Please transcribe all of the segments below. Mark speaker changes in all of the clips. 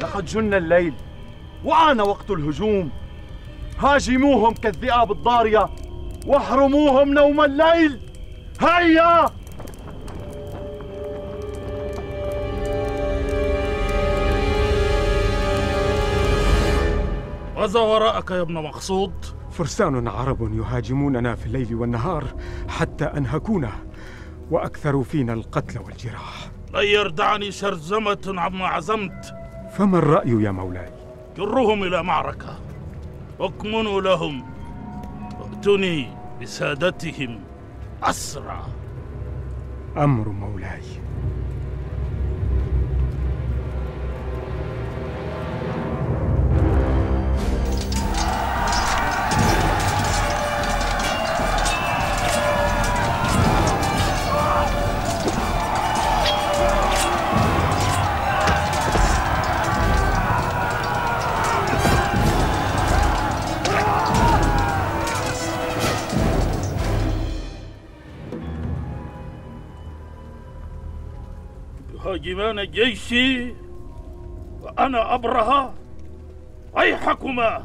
Speaker 1: لقد جن الليل وآن وقت الهجوم. هاجموهم كالذئاب الضارية واحرموهم نوم الليل. هيا!
Speaker 2: ماذا وراءك يا ابن مقصود؟
Speaker 3: فرسان عرب يهاجموننا في الليل والنهار حتى أنهكونا وأكثروا فينا القتل والجراح.
Speaker 2: لن يردعني شرذمة عما عزمت.
Speaker 3: فما الرأي يا مولاي؟
Speaker 2: جرهم إلى معركة. واكمنوا لهم. وائتني بسادتهم. أسرع
Speaker 3: أمر مولاي.
Speaker 2: يهاجمان جيشي وأنا أبرهة. ويحكما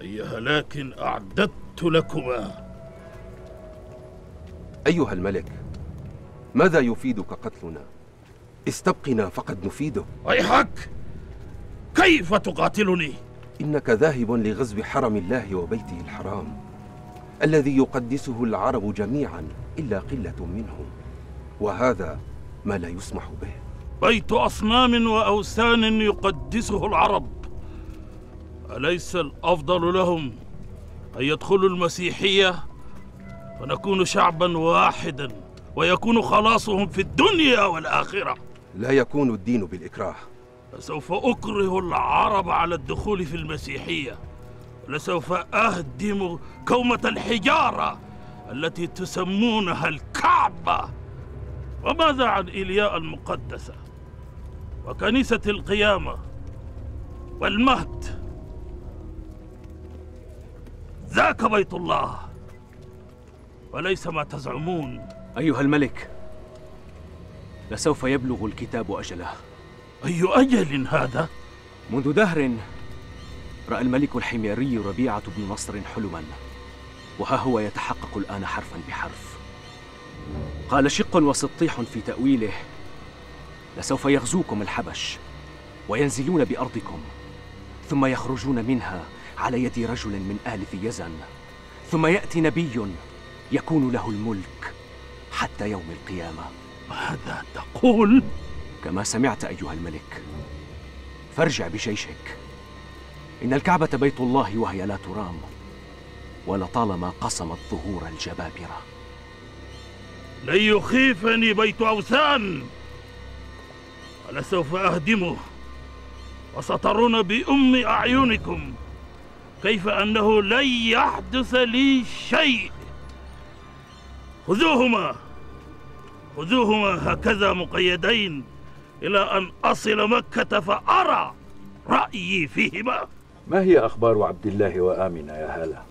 Speaker 2: أي هلاك أعددت لكما.
Speaker 4: أيها الملك ماذا يفيدك قتلنا؟ استبقنا فقد نفيده.
Speaker 2: ويحك كيف تقاتلني؟
Speaker 4: إنك ذاهب لغزو حرم الله وبيته الحرام الذي يقدسه العرب جميعا إلا قلة منهم. وهذا ما لا يسمح به.
Speaker 2: بيت أصنام وأوثان يقدسه العرب. أليس الأفضل لهم أن يدخلوا المسيحية ونكون شعبا واحدا ويكون خلاصهم في الدنيا والآخرة؟
Speaker 4: لا يكون الدين بالإكراه.
Speaker 2: فسوف أكره العرب على الدخول في المسيحية. ولسوف أهدم كومة الحجارة التي تسمونها الكعبة. وماذا عن إيلياء المقدسة وكنيسة القيامة والمهد؟ ذاك بيت الله وليس ما تزعمون.
Speaker 5: أيها الملك لسوف يبلغ الكتاب أجله.
Speaker 2: أي أجل هذا؟
Speaker 5: منذ دهر رأى الملك الحميري ربيعة بن نصر حلما وها هو يتحقق الآن حرفا بحرف. قال شق وسطيح في تأويله. لسوف يغزوكم الحبش وينزلون بأرضكم ثم يخرجون منها على يد رجل من آل ذي يزن ثم يأتي نبي يكون له الملك حتى يوم القيامة.
Speaker 2: ماذا تقول؟
Speaker 5: كما سمعت أيها الملك فارجع بجيشك. إن الكعبة بيت الله وهي لا ترام ولطالما قصمت ظهور الجبابرة.
Speaker 2: لن يخيفني بيت أوثان. ولسوف أهدمه. وسترون بأم أعينكم. كيف أنه لن يحدث لي شيء. خذوهما. خذوهما هكذا مقيدين إلى أن أصل مكة فأرى رأيي فيهما.
Speaker 6: ما هي أخبار عبد الله وآمنة يا هالة؟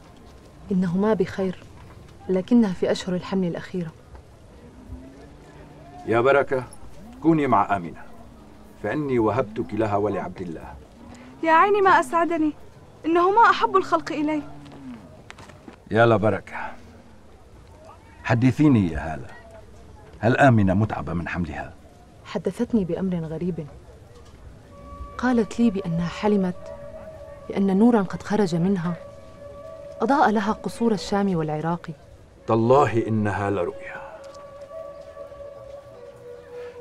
Speaker 7: إنهما بخير لكنها في أشهر الحمل الأخيرة.
Speaker 6: يا بركة كوني مع آمنة. فإني وهبتك لها ولعبد الله.
Speaker 8: يا عيني ما أسعدني. إنهما أحب الخلق إلي.
Speaker 6: يا لبركة حدثيني يا هالة. هل آمنة متعبة من حملها؟
Speaker 7: حدثتني بأمر غريب. قالت لي بأنها حلمت بأن نورا قد خرج منها. أضاء لها قصور الشام والعراق.
Speaker 6: تالله إنها لرؤيا.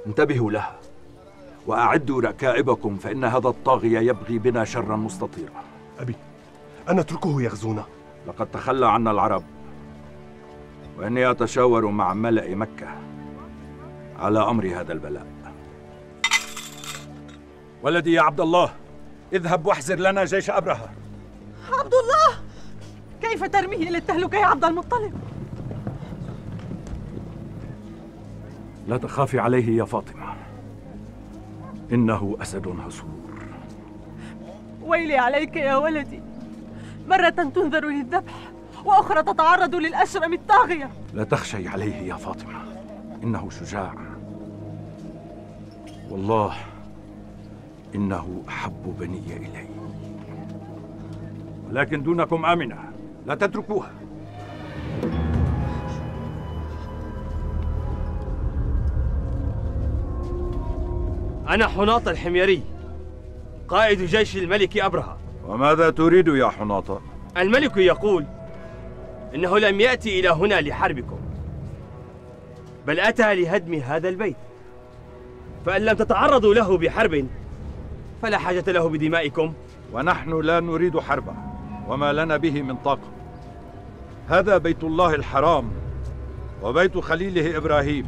Speaker 6: انتبهوا لها وأعدوا ركائبكم فإن هذا الطاغية يبغي بنا شرا مستطيرا.
Speaker 9: أبي أنا أتركه يغزونا.
Speaker 6: لقد تخلى عنا العرب وإني أتشاور مع ملأ مكة على أمر هذا البلاء. ولدي يا عبد الله اذهب واحزر لنا جيش أبرهة.
Speaker 10: عبد الله كيف ترميه للتهلكة يا عبد المطلب؟
Speaker 6: لا تخافي عليه يا فاطمة. إنه أسد هسور
Speaker 10: ويلي عليك يا ولدي. مرة تنذر للذبح وأخرى تتعرض للأشرم الطاغية.
Speaker 6: لا تخشي عليه يا فاطمة. إنه شجاع. والله إنه أحب بني إلي. ولكن دونكم آمنة. لا تتركوها.
Speaker 11: أنا حناط الحميري قائد جيش الملك أبرهة.
Speaker 6: وماذا تريد يا حناطة؟
Speaker 11: الملك يقول إنه لم يأتي إلى هنا لحربكم بل أتى لهدم هذا البيت. فإن لم تتعرضوا له بحرب فلا حاجة له بدمائكم.
Speaker 6: ونحن لا نريد حربا وما لنا به من طاقة. هذا بيت الله الحرام وبيت خليله إبراهيم.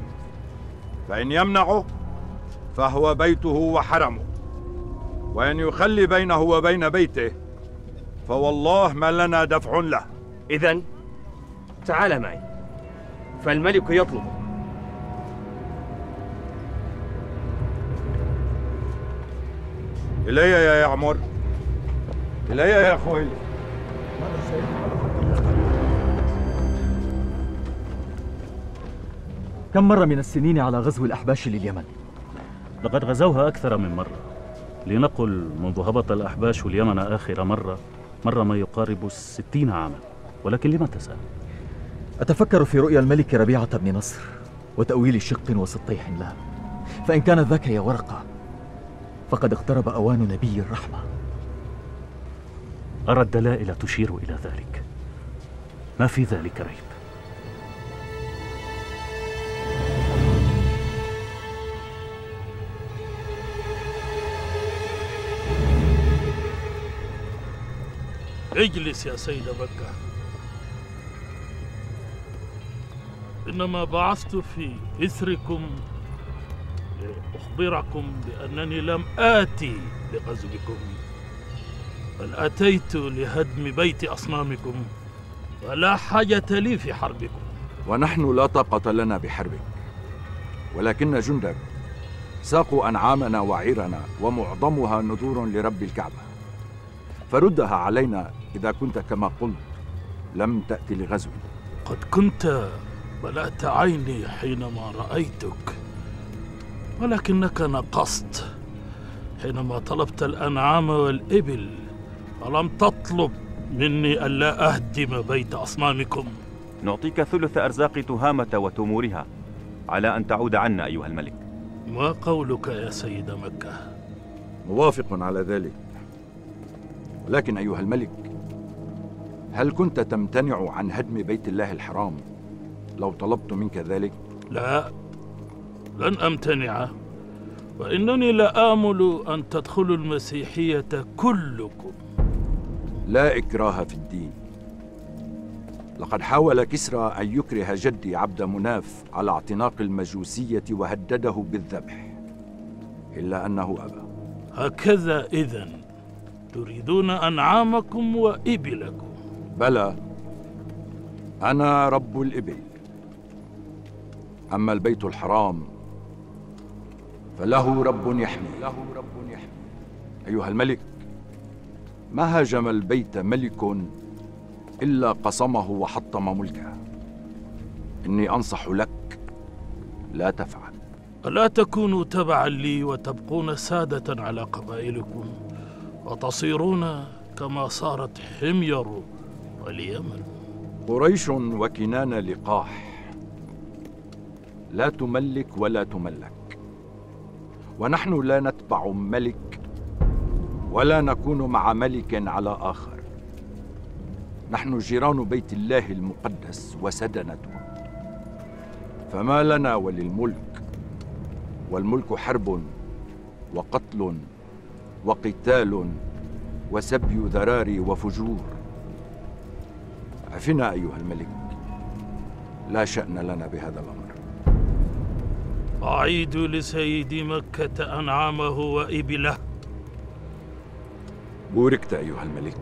Speaker 6: فإن يمنعه فهو بيته وحرمه. وإن يخلي بينه وبين بيته فوالله ما لنا دفع له.
Speaker 11: إذا تعال معي. فالملك يطلبك
Speaker 6: إلي يا يعمر. إلي يا خويل
Speaker 12: كم مرة من السنين على غزو الأحباش لليمن؟
Speaker 13: لقد غزوها أكثر من مرة. لنقل منذ هبط الأحباش اليمن آخر مرة مر ما يقارب الستين عاما. ولكن لما تسأل؟
Speaker 12: أتفكر في رؤيا الملك ربيعة بن نصر وتأويل شق وسطيح له. فإن كان ذاك يا ورقة فقد اقترب أوان نبي الرحمة.
Speaker 13: أرى الدلائل تشير إلى ذلك. ما في ذلك ريب.
Speaker 2: اجلس يا سيد مكة إنما بعثت في إثركم لأخبركم بأنني لم آتي لغزوكم بل أتيت لهدم بيت أصنامكم ولا حاجة لي في حربكم.
Speaker 6: ونحن لا طاقة لنا بحربك ولكن جندك ساقوا أنعامنا وعيرنا ومعظمها نذور لرب الكعبة فردها علينا إذا كنت كما قلت لم تأتي لغزو.
Speaker 2: قد كنت ملأت عيني حينما رأيتك ولكنك نقصت. حينما طلبت الأنعام والإبل ولم تطلب مني ألا أهدم بيت أصنامكم.
Speaker 14: نعطيك ثلث أرزاق تهامة وتمورها على أن تعود عنا أيها الملك.
Speaker 2: ما قولك يا سيد مكة؟
Speaker 6: موافق على ذلك. ولكن أيها الملك هل كنت تمتنع عن هدم بيت الله الحرام لو طلبت منك ذلك؟
Speaker 2: لا لن أمتنع. وإنني لآمل أن تدخلوا المسيحية كلكم.
Speaker 6: لا إكراه في الدين. لقد حاول كسرى أن يكره جدي عبد مناف على اعتناق المجوسية وهدده بالذبح. إلا أنه أبى.
Speaker 2: هكذا إذن تريدون أنعامكم وإبلكم.
Speaker 6: بلى. أنا رب الإبل. أما البيت الحرام فله رب يحمي. له رب يحمي. أيها الملك ما هاجم البيت ملك إلا قصمه وحطم ملكه. إني أنصح لك لا تفعل.
Speaker 2: ألا تكونوا تبعا لي وتبقون سادة على قبائلكم وتصيرون كما صارت حمير واليمن
Speaker 6: قريش وكنان لقاح. لا تملك ولا تملك. ونحن لا نتبع ملك ولا نكون مع ملك على آخر. نحن جيران بيت الله المقدس وسدنته. فما لنا وللملك. والملك حرب وقتل وقتال وسبي ذراري وفجور. عفنا أيها الملك. لا شأن لنا بهذا الأمر.
Speaker 2: أعيد لسيد مكة أنعامه وإبله.
Speaker 6: بوركت أيها الملك.